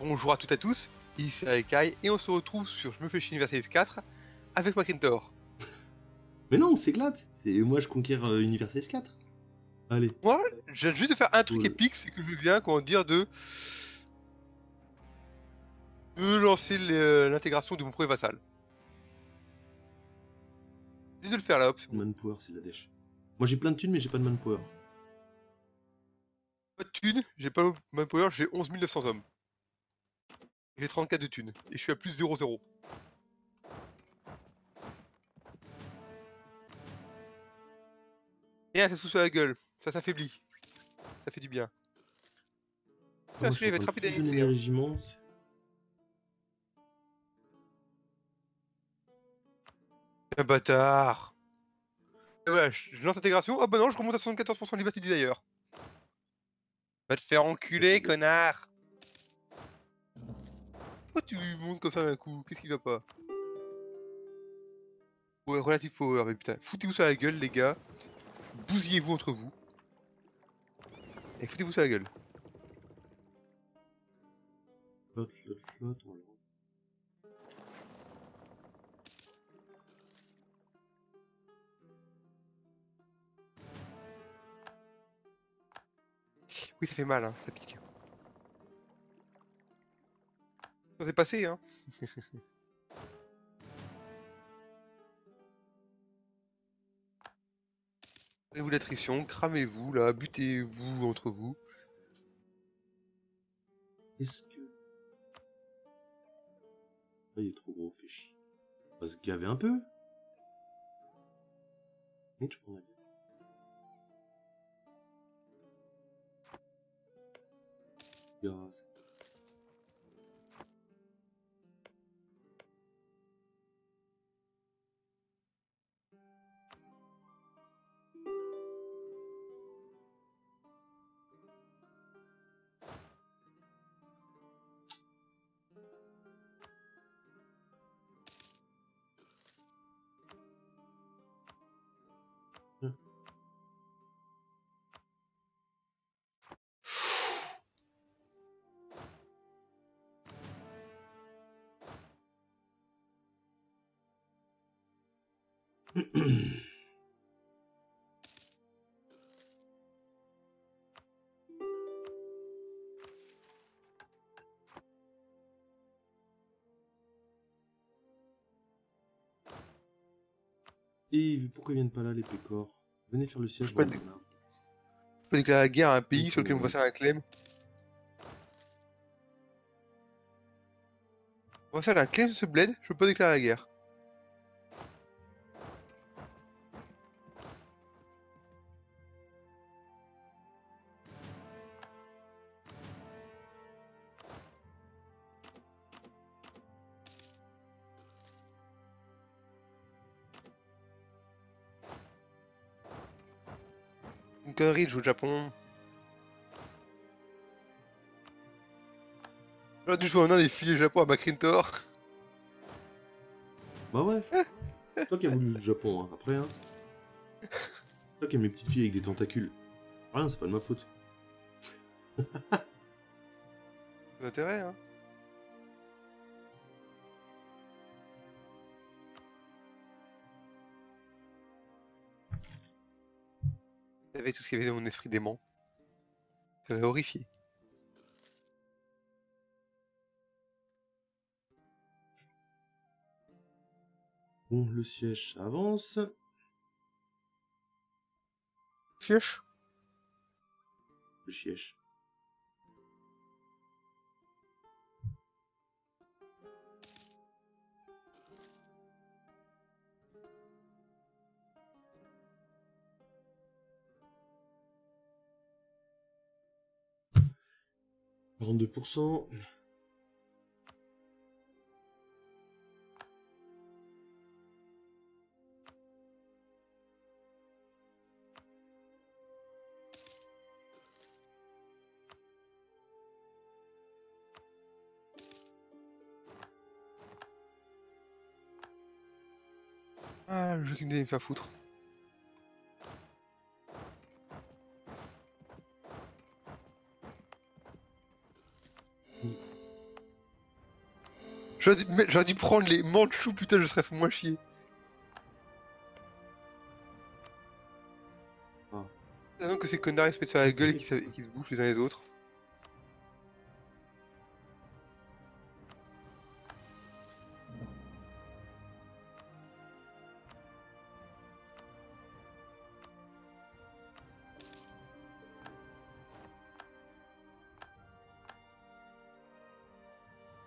Bonjour à toutes et à tous, ici c'est Kai et on se retrouve sur Je me fais chier Universalis 4 avec Macrintor. Mais non, on s'éclate. C'est moi je conquiers euh, Universalis 4. Allez. Moi, viens juste de faire un truc Ouais. épique, c'est que je viens, comment dire, de. de lancer le- l'intégration de mon premier vassal. Juste de le faire là, hop, c'est. Manpower, c'est de la dèche. Moi j'ai plein de thunes, mais j'ai pas de manpower. Pas de thunes, j'ai pas le manpower, j'ai 11 900 hommes. J'ai 34 de thunes, et je suis à plus 0-0. Rien, ça se fout sur la gueule, ça s'affaiblit. Ça fait du bien. Ah, moi, je celui-là, il va suis être rapide à hein. Un bâtard Et voilà, je lance l'intégration, ah bah non, je remonte à 74% de Liberty d'ailleurs. Va te faire enculer, connard Pourquoi tu montes comme ça d'un coup? Qu'est-ce qui va pas? Ouais, relative power, mais putain, foutez-vous sur la gueule, les gars. Bousillez-vous entre vous. Et foutez-vous sur la gueule. Flotte, flotte, flotte. on Oui, ça fait mal, hein, ça pique. S'est passé, hein. Faites-vous l'attrition, cramez-vous, là, butez-vous entre vous. Est-ce que. Ah, il est trop gros, fait chier. On va se gaver un peu. Et tu prends la Et pourquoi ils viennent pas là, les pécores Venez faire le siège. On peut déclarer la guerre à un pays sur lequel mon vassal a un claim. Mon vassal a un claim sur ce bled, je peux pas déclarer la guerre. Connerie de jouer au Japon. J'aurais dû jouer en Inde et filer le Japon à Macrintor. Bah ouais. C'est toi qui as voulu le Japon, hein. après, hein. C'est toi qui as mes petites filles avec des tentacules. Rien, c'est pas de ma faute. L'intérêt, hein. J'avais tout ce qu'il y avait dans mon esprit dément. Ça m'avait horrifié. Bon, le siège avance. Chiche. Le siège. Quarante-deux pour cent. Ah, le jeu qui me fait foutre. J'aurais dû, mais j'aurais dû prendre les manchous, putain, je serais fait moins chier. Ah. Ah non, que ces connards ils se mettent sur la gueule et qu'ils se, qu'ils se bouffent les uns les autres.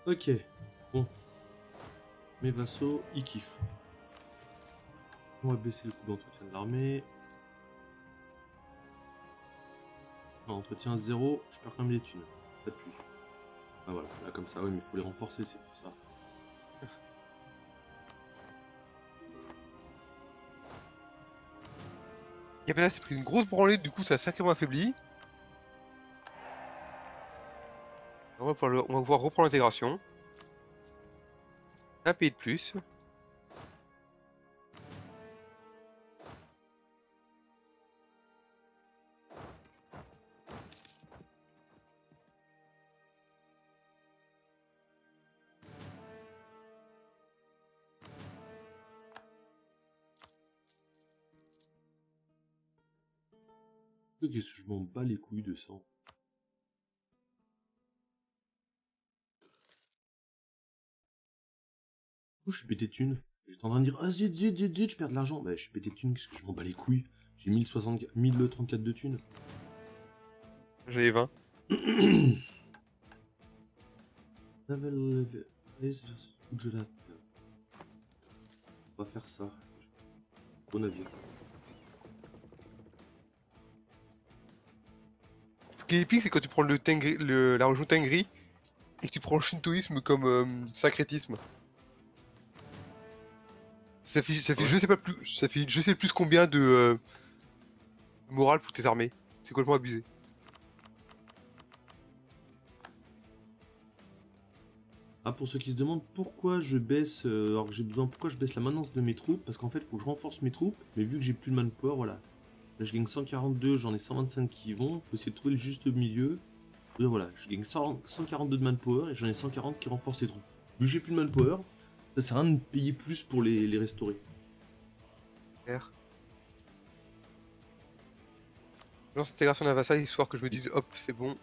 Ok. Mes vassaux, ils kiffent. On va baisser le coût d'entretien de l'armée. Non, entretien 0, je perds quand même des thunes. Pas de plus. Ah voilà, là comme ça, oui, mais il faut les renforcer, c'est pour ça. Yapana s'est pris une grosse branlée, du coup ça a sacrément affaibli. On va pouvoir reprendre l'intégration. Un de plus. Que je m'en bats les couilles de ça Je suis pété de thunes J'étais en train de dire Ah zut, zut, zut, zut, je perds de l'argent. Bah, je suis pété de thunes, qu'est-ce que je m'en bats les couilles? J'ai 1060 1034 de thunes. J'avais 20. Naval level- Race versus Gujarat. On va faire ça. Bon navire. Ce qui est épique, c'est quand tu prends le Tengri, le- la région Tengri et que tu prends le shintoïsme comme euh, sacrétisme. Ça fait, ça fait Ouais. je sais pas plus, ça fait je sais plus combien de euh, morale pour tes armées. C'est complètement abusé. Ah, pour ceux qui se demandent pourquoi je baisse, euh, alors que j'ai besoin, pourquoi je baisse la maintenance de mes troupes, parce qu'en fait, il faut que je renforce mes troupes, mais vu que j'ai plus de manpower, voilà. Là, je gagne 142, j'en ai 125 qui vont, faut essayer de trouver le juste milieu. Et voilà, je gagne 100 142 de manpower et j'en ai 140 qui renforcent les troupes. Vu que j'ai plus de manpower, ça sert à rien de payer plus pour les, les restaurer. Clair. Je lance l'intégration d'un vassal histoire que je me dise hop c'est bon.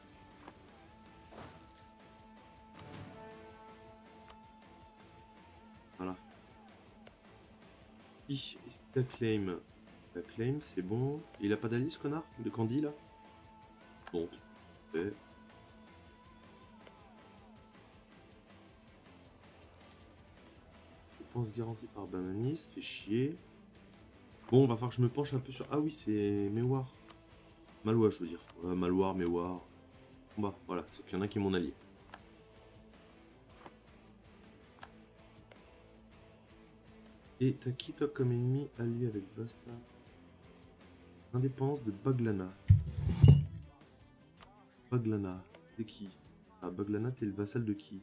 Voilà. Qui claim? La claim, c'est bon. Il a pas d'allié, ce connard? De Candy, là? Parfait. Dépense garantie par Bananis, fait chier. Bon, on va falloir que je me penche un peu sur... Ah oui, c'est Mewar. Malois, je veux dire. Ouais, Maloir, Mewar. Bah, voilà, sauf qu'il y en a qui est mon allié. Et t'as qui toi comme ennemi allié avec Basta Indépendance de Baglana. Baglana, c'est qui? Ah Baglana t'es le vassal de qui?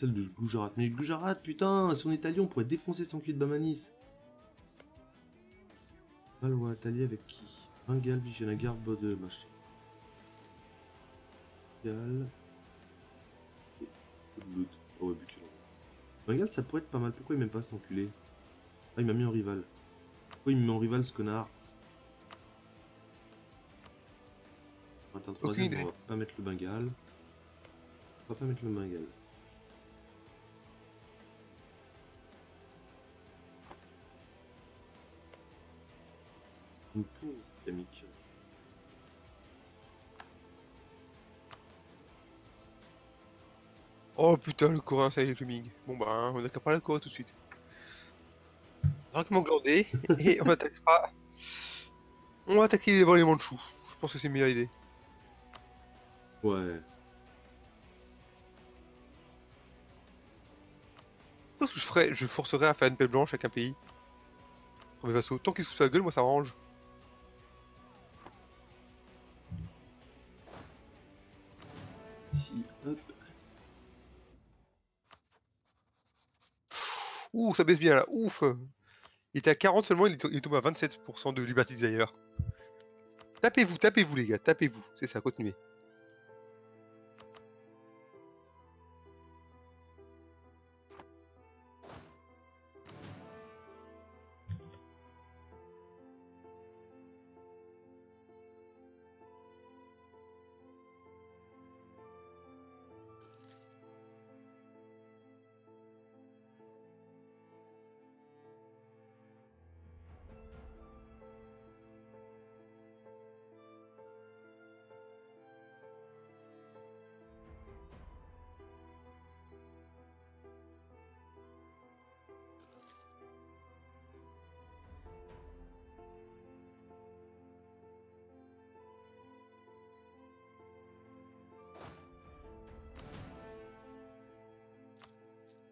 Vassal de Gujarat. Mais Gujarat putain, si on est allié on pourrait défoncer cet enculé de Bamanis. Malwa, t'es allié avec qui? Bengal, Vijayanagar, Bode, machin. Bengal. Et. Oh ouais. Regarde, ça pourrait être pas mal. Pourquoi il m'aime pas cet enculé? Ah, il m'a mis en rival. Pourquoi il me met en rival ce connard? Attends, troisième, idée. on va pas mettre le Bengale. On va pas mettre le Bengale. Une poule, Kamik. Oh putain le coréen ça y est le Ming. Bon bah on a qu'à parler de Corée tout de suite. Directement glandé et on attaquera. On va attaquer d'abord les Mandchous. Je pense que c'est une meilleure idée. Ouais. Je pense que je ferais, je forcerai à faire une paix blanche avec un pays. Vassaux. Tant qu'ils sur la gueule, moi ça m'arrange. Ça baisse bien là, ouf Il était à 40 seulement, il est, il est tombé à 27% de Liberty Desire. Tapez-vous, tapez-vous les gars, tapez-vous. C'est ça, continuez.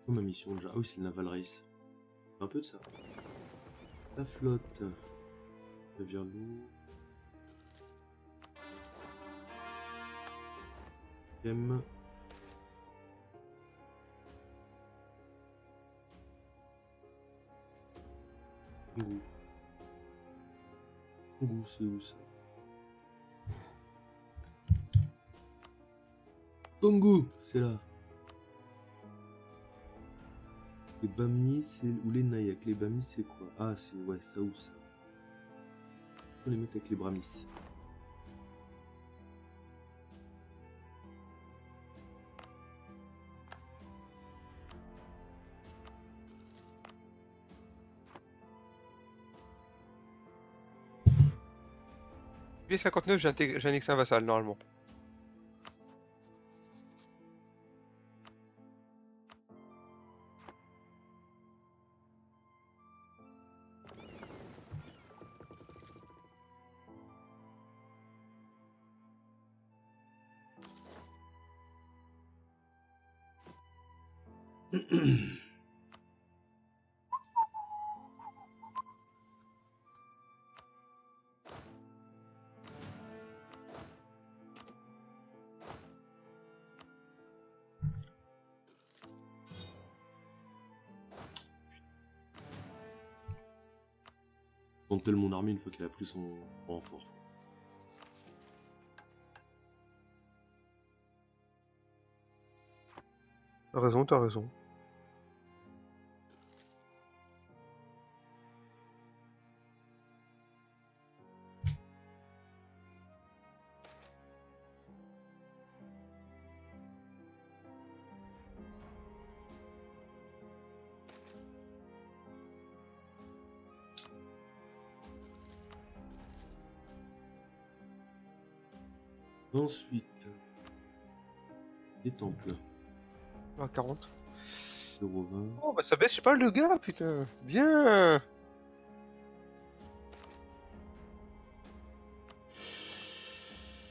Ma mission déjà? Ah oui, c'est le Naval Race. Un peu de ça. La flotte. Devient lourd. M. Ouh. Ouh, c'est où ça? Tongu, c'est là. Les Bami, c'est. Ou les Nayak. Les Bami, c'est quoi? Ah, c'est. Ouais, ça ou ça. On les mettre avec les Bramis. Puis 59, j'ai intégré- j'ai annexé un vassal normalement. Tente mon armée une fois qu'il a pris son renfort. T'as raison, t'as raison. Ensuite, des temples. Ah, 40. 0,20. Oh, bah ça baisse, je sais pas, le gars, putain. Bien.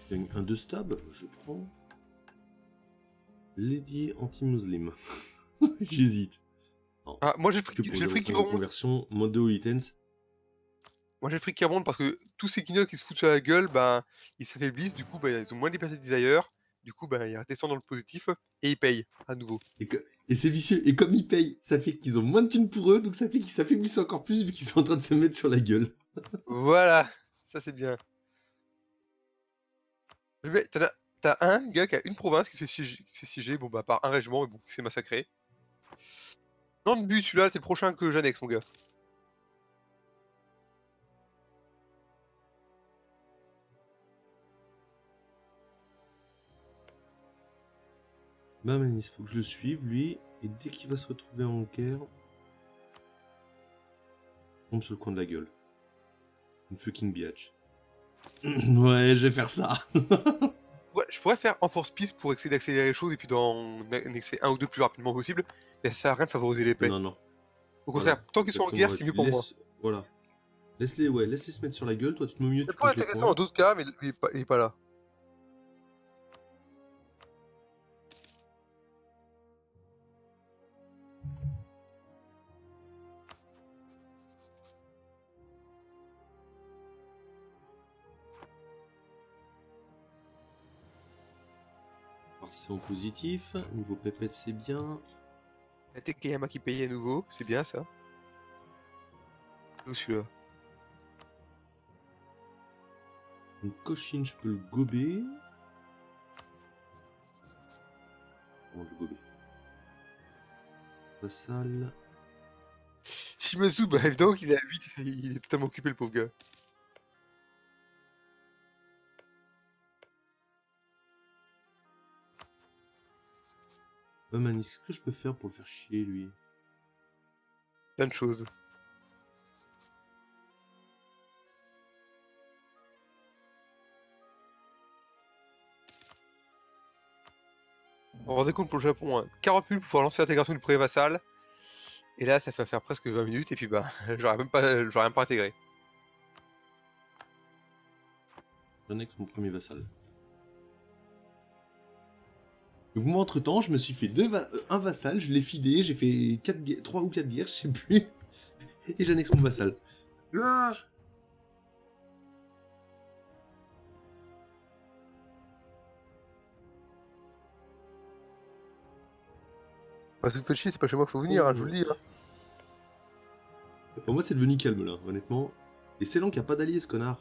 Un de stab, je prends. Lady anti-muslim. J'hésite. Ah, moi j'ai le fric, j'ai qui 0,5 remonte. conversion, modo items. Moi j'ai le fric qui remonte parce que tous ces guignols qui se foutent sur la gueule, bah ils s'affaiblissent, du coup bah ils ont moins de liberté desire, du coup bah ils redescendent dans le positif et ils payent à nouveau. Et, c'est vicieux. Et comme ils payent, ça fait qu'ils ont moins de thunes pour eux, donc ça fait qu'ils s'affaiblissent encore plus vu qu'ils sont en train de se mettre sur la gueule. Voilà, ça c'est bien. As, t'as un gars qui a une province qui se fait siéger, bon bah par un régiment, et bon, qui s'est massacré. Non de but, celui-là c'est le prochain que j'annexe mon gars. Bah Manis, faut que je le suive lui, et dès qu'il va se retrouver en guerre, tombe sur le coin de la gueule. Une fucking biatch. ouais, je vais faire ça. Ouais, je pourrais faire en force peace pour essayer d'accélérer les choses et puis d'en annexer un ou deux plus rapidement possible, mais ça sert à rien de favoriser les paix. non, non. Au contraire, Voilà, tant qu'ils sont en guerre, c'est mieux pour moi. Laisse- Voilà. Laisse-les, ouais, laisse-les se mettre sur la gueule, toi tu te mets au milieu, comptes les intéressant en d'autres cas, mais il est pas, il est pas là. Partition positif, niveau pépette c'est bien. La Tekeyama qui paye à nouveau, c'est bien ça. Où celui-là Donc Cochin, je peux le gober. Comment le gober? Vassal. Shimazu, bah évidemment qu'il est à 8, il est totalement occupé le pauvre gars. Ouais, Manis, qu'est-ce que je peux faire pour le faire chier lui? Plein de choses. On rendait compte pour le Japon, hein. 40 minutes pour pouvoir lancer l'intégration du premier vassal. Et là, ça fait faire presque 20 minutes, et puis bah, j'aurais même pas, j'aurais même pas intégré. J'annexe mon premier vassal. Donc moi, entre-temps, je me suis fait deux va- euh, un vassal, je l'ai fidé, j'ai fait quatre gue- trois ou quatre guerres, je sais plus. Et j'annexe mon vassal. Ah Parce que vous faites chier, c'est pas chez moi qu'il faut venir, hein, je vous le dis. hein. Pour moi, c'est devenu calme là, honnêtement. Et c'est long qu'il n'y a pas d'alliés, ce connard.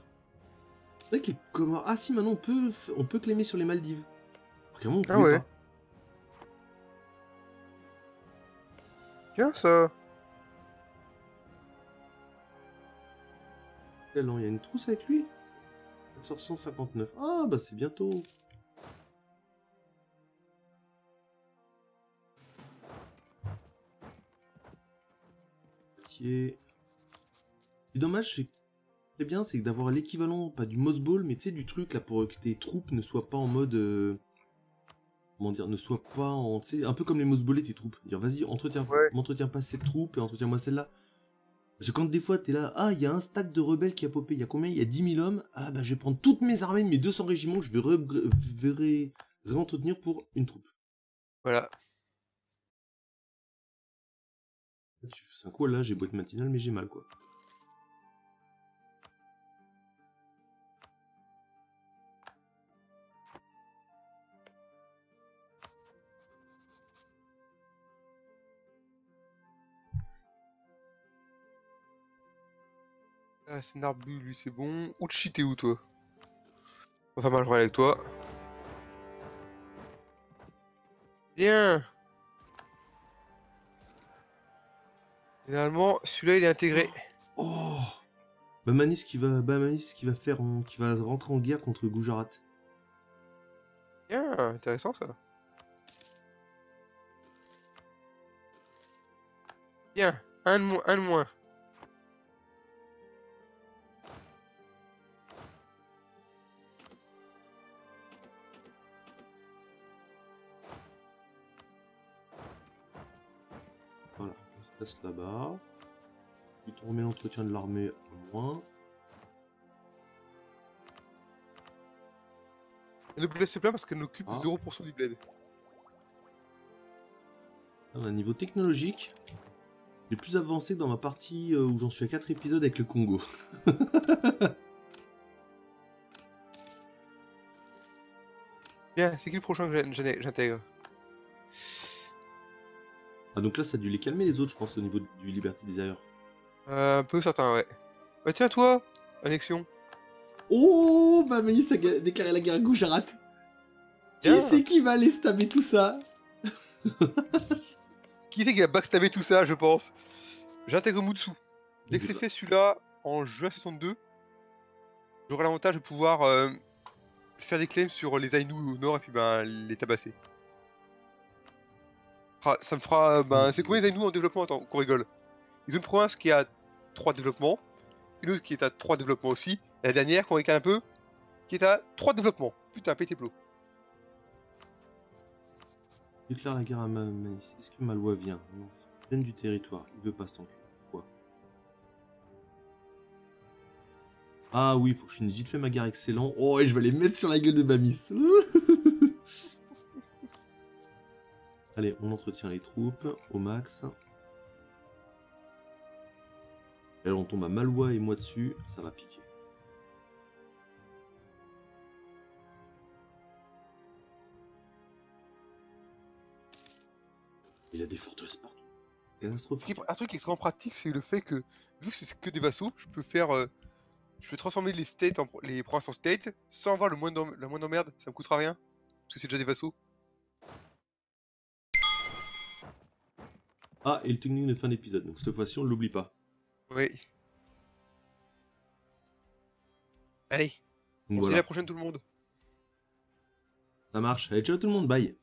C'est vrai que les Comores. Ah si, maintenant on peut, on peut clémer sur les Maldives. Ah ouais. pas. Ça. Quel an Il y a une trousse avec lui 459. Ah bah c'est bientôt. C'est dommage, c'est très bien, c'est d'avoir l'équivalent, pas du Moss Ball, mais tu sais, du truc là pour que tes troupes ne soient pas en mode. euh, Comment dire, ne soient pas en. Tu sais, un peu comme les Moss Ballés, tes troupes. Dire, vas-y, entretiens, Ouais. m'entretiens pas cette troupe et entretiens-moi celle-là. Parce que quand des fois t'es là, ah, il y a un stack de rebelles qui a popé, il y a combien? Il y a 10 000 hommes. Ah, bah je vais prendre toutes mes armées, mes 200 régiments, que je vais re- vais ré- réentretenir pour une troupe. Voilà. C'est un coup, là, j'ai boîte matinale, mais j'ai mal, quoi. Ah, c'est Narbu, lui, c'est bon. Uchi, t'es où, toi Enfin, mal, avec toi. Bien Finalement, celui-là, il est intégré. Oh Bamanis qui va, Bamanis qui va faire, en- qui va rentrer en guerre contre Gujarat. Bien, intéressant, ça. Bien, un de moins, un de moins. Passe là-bas. Tu te remets l'entretien de l'armée à moins. Elle nous blesse plein parce qu'elle nous occupe Ah. 0% du bled. On a un niveau technologique. Les plus avancé que dans ma partie euh, où j'en suis à 4 épisodes avec le Congo. Bien, c'est qui le prochain que j'in- j'in- j'intègre? Ah donc là ça a dû les calmer les autres je pense au niveau du Liberty Desire. euh, Un peu certain, ouais. Bah tiens, toi Annexion. Oh bah Maïs a déclaré la guerre à Gujarat. Qui c'est qui va aller stabber tout ça? Qui c'est qui a backstabé tout ça, je pense? J'intègre Mutsu. Dès que c'est fait celui-là, en juin 62, j'aurai l'avantage de pouvoir euh, faire des claims sur les Ainu au nord et puis ben les tabasser. Ah, ça me fera. Ben, c'est combien les Ainu en développement Attends, qu'on rigole. Ils ont une province qui a 3 développements, une autre qui est à 3 développements aussi, la dernière, qu'on regarde un peu, qui est à 3 développements. Putain, pété. Déclare la guerre à Ma-. Est-ce que Malois vient? Non. Peine du territoire. Il veut pas se. Pourquoi Ah oui, faut que je finisse vite fait ma guerre excellent. Oh et je vais les mettre sur la gueule de Bamis. Allez, on entretient les troupes au max. Et alors on tombe à Malois et moi dessus, ça va piquer. Il a des forteresses partout. Est- Un truc extrêmement pratique, c'est le fait que, vu que c'est que des vassaux, je peux faire. euh, je peux transformer les states en, les provinces en state sans avoir le moindre, la moindre merde, ça me coûtera rien. Parce que c'est déjà des vassaux. Ah, et le technique de fin d'épisode. Donc cette fois-ci, on l'oublie pas. Oui. Allez, on se dit à la prochaine tout le monde. ça marche. Allez, ciao tout le monde, bye.